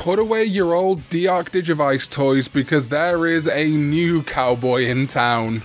Put away your old D-Ark Digivice toys because there is a new cowboy in town.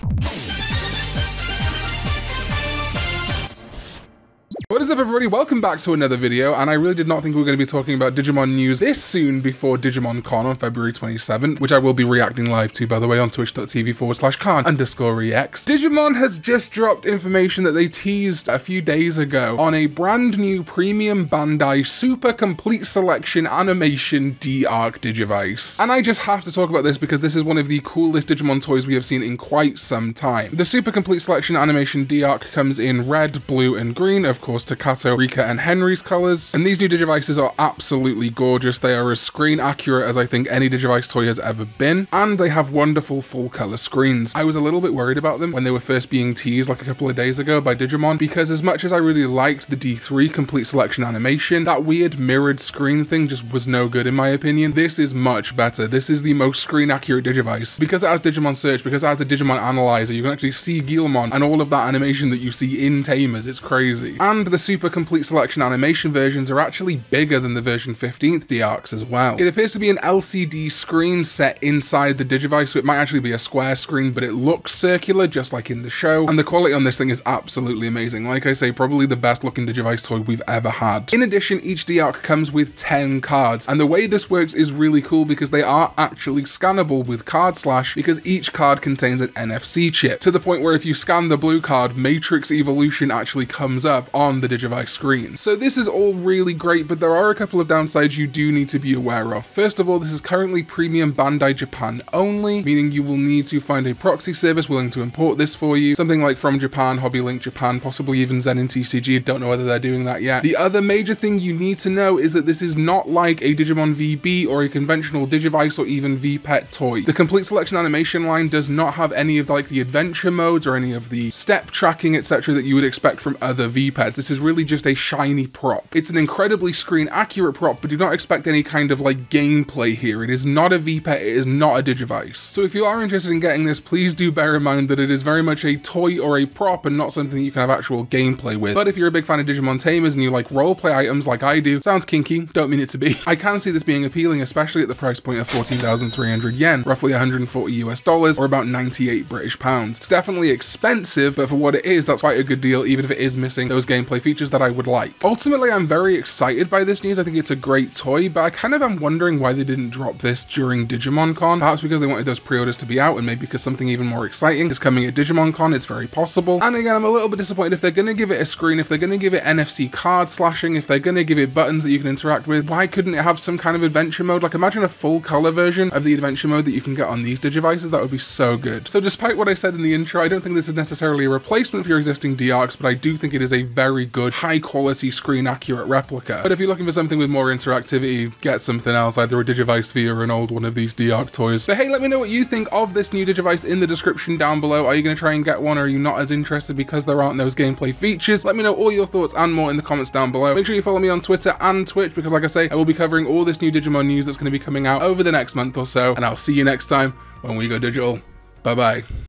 Is up everybody, welcome back to another video, and I really did not think we were going to be talking about Digimon news this soon before Digimon Con on February 27th, which I will be reacting live to by the way on twitch.tv forward slash Karn underscore EX. Digimon has just dropped information that they teased a few days ago on a brand new premium Bandai Super Complete Selection Animation D-Ark Digivice. And I just have to talk about this because this is one of the coolest Digimon toys we have seen in quite some time. The Super Complete Selection Animation D-Ark comes in red, blue, and green, of course Takato, Rika, and Henry's colours. And these new Digivices are absolutely gorgeous. They are as screen accurate as I think any Digivice toy has ever been. And they have wonderful full colour screens. I was a little bit worried about them when they were first being teased like a couple of days ago by Digimon because as much as I really liked the D3 complete selection animation, that weird mirrored screen thing just was no good in my opinion. This is much better. This is the most screen accurate Digivice. Because it has Digimon Search, because it has the Digimon Analyzer, you can actually see Guilmon and all of that animation that you see in Tamers. It's crazy. And the Super Complete Selection animation versions are actually bigger than the version 15th D-Arks as well. It appears to be an LCD screen set inside the Digivice, so it might actually be a square screen, but it looks circular, just like in the show, and the quality on this thing is absolutely amazing. Like I say, probably the best looking Digivice toy we've ever had. In addition, each D-Ark comes with 10 cards, and the way this works is really cool because they are actually scannable with Card Slash because each card contains an NFC chip, to the point where if you scan the blue card, Matrix Evolution actually comes up on the Digivice screen. So this is all really great, but there are a couple of downsides you do need to be aware of. First of all, this is currently premium Bandai Japan only, meaning you will need to find a proxy service willing to import this for you. Something like From Japan, Hobbylink Japan, possibly even Zenin TCG, don't know whether they're doing that yet. The other major thing you need to know is that this is not like a Digimon VB or a conventional Digivice or even VPET toy. The complete selection animation line does not have any of like the adventure modes or any of the step tracking, etc. that you would expect from other VPETs. This is really just a shiny prop. It's an incredibly screen accurate prop, but do not expect any kind of like gameplay here. It is not a VPET, it is not a Digivice. So if you are interested in getting this, please do bear in mind that it is very much a toy or a prop and not something you can have actual gameplay with. But if you're a big fan of Digimon Tamers and you like roleplay items like I do, sounds kinky, don't mean it to be. I can see this being appealing, especially at the price point of 14,300 yen, roughly 140 US dollars, or about 98 British pounds. It's definitely expensive, but for what it is, that's quite a good deal, even if it is missing those gameplay features that I would like. Ultimately, I'm very excited by this news. I think it's a great toy, but I kind of am wondering why they didn't drop this during Digimon Con. Perhaps because they wanted those pre-orders to be out, and maybe because something even more exciting is coming at Digimon Con. It's very possible. And again, I'm a little bit disappointed if they're going to give it a screen, if they're going to give it NFC card slashing, if they're going to give it buttons that you can interact with, why couldn't it have some kind of adventure mode? Like imagine a full color version of the adventure mode that you can get on these Digivices. That would be so good. So despite what I said in the intro, I don't think this is necessarily a replacement for your existing D-Arks, but I do think it is a very good, high quality screen accurate replica. But if you're looking for something with more interactivity, get something else, either a Digivice V or an old one of these D-Ark toys. But hey, let me know what you think of this new Digivice in the description down below. Are you going to try and get one or are you not as interested because there aren't those gameplay features? Let me know all your thoughts and more in the comments down below. Make sure you follow me on Twitter and Twitch because like I say, I will be covering all this new Digimon news that's going to be coming out over the next month or so. And I'll see you next time when we go digital. Bye bye.